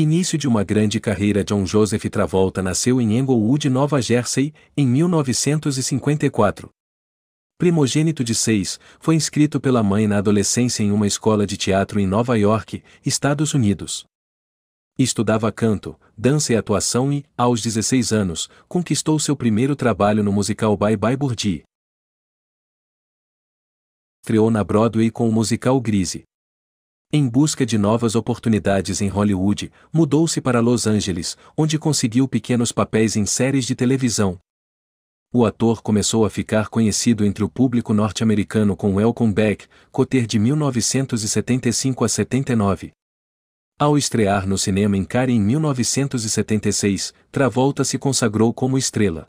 Início de uma grande carreira John Joseph Travolta nasceu em Englewood, Nova Jersey, em 1954. Primogênito de seis, foi inscrito pela mãe na adolescência em uma escola de teatro em Nova York, Estados Unidos. Estudava canto, dança e atuação e, aos 16 anos, conquistou seu primeiro trabalho no musical Bye Bye Birdie. Estreou na Broadway com o musical Grease. Em busca de novas oportunidades em Hollywood, mudou-se para Los Angeles, onde conseguiu pequenos papéis em séries de televisão. O ator começou a ficar conhecido entre o público norte-americano com Welcome Back, Coter de 1975 a 79. Ao estrear no cinema em Care em 1976, Travolta se consagrou como estrela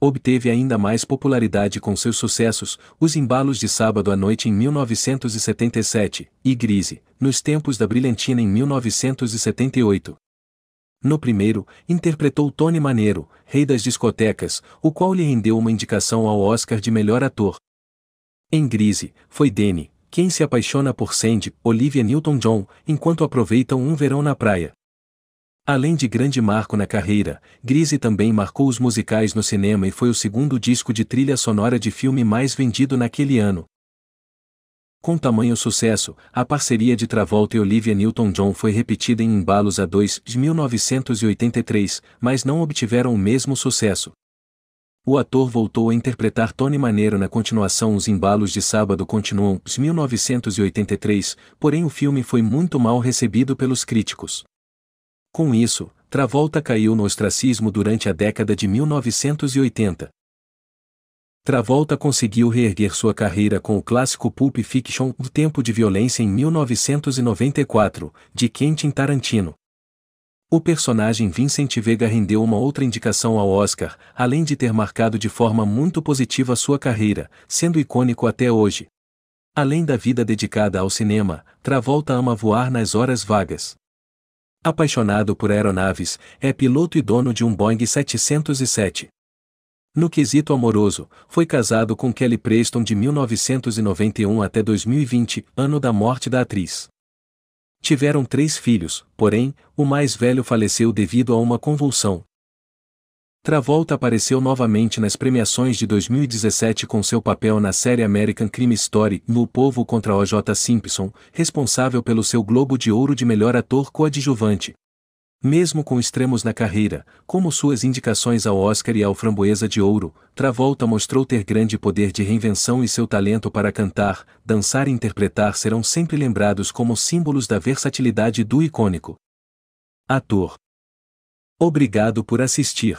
obteve ainda mais popularidade com seus sucessos, Os Embalos de Sábado à Noite em 1977, e Grise, Nos Tempos da Brilhantina em 1978. No primeiro, interpretou Tony Maneiro, rei das discotecas, o qual lhe rendeu uma indicação ao Oscar de melhor ator. Em Grise, foi Danny, quem se apaixona por Sandy, Olivia Newton-John, enquanto aproveitam um verão na praia. Além de grande marco na carreira, Grise também marcou os musicais no cinema e foi o segundo disco de trilha sonora de filme mais vendido naquele ano. Com tamanho sucesso, a parceria de Travolta e Olivia Newton-John foi repetida em Embalos a 2 de 1983, mas não obtiveram o mesmo sucesso. O ator voltou a interpretar Tony Maneiro na continuação Os Embalos de Sábado Continuam, de 1983, porém o filme foi muito mal recebido pelos críticos. Com isso, Travolta caiu no ostracismo durante a década de 1980. Travolta conseguiu reerguer sua carreira com o clássico Pulp Fiction O Tempo de Violência em 1994, de Quentin Tarantino. O personagem Vincent Vega rendeu uma outra indicação ao Oscar, além de ter marcado de forma muito positiva sua carreira, sendo icônico até hoje. Além da vida dedicada ao cinema, Travolta ama voar nas horas vagas. Apaixonado por aeronaves, é piloto e dono de um Boeing 707. No quesito amoroso, foi casado com Kelly Preston de 1991 até 2020, ano da morte da atriz. Tiveram três filhos, porém, o mais velho faleceu devido a uma convulsão, Travolta apareceu novamente nas premiações de 2017 com seu papel na série American Crime Story, no Povo contra O.J. Simpson, responsável pelo seu Globo de Ouro de melhor ator coadjuvante. Mesmo com extremos na carreira, como suas indicações ao Oscar e ao Framboesa de Ouro, Travolta mostrou ter grande poder de reinvenção e seu talento para cantar, dançar e interpretar serão sempre lembrados como símbolos da versatilidade do icônico ator. Obrigado por assistir.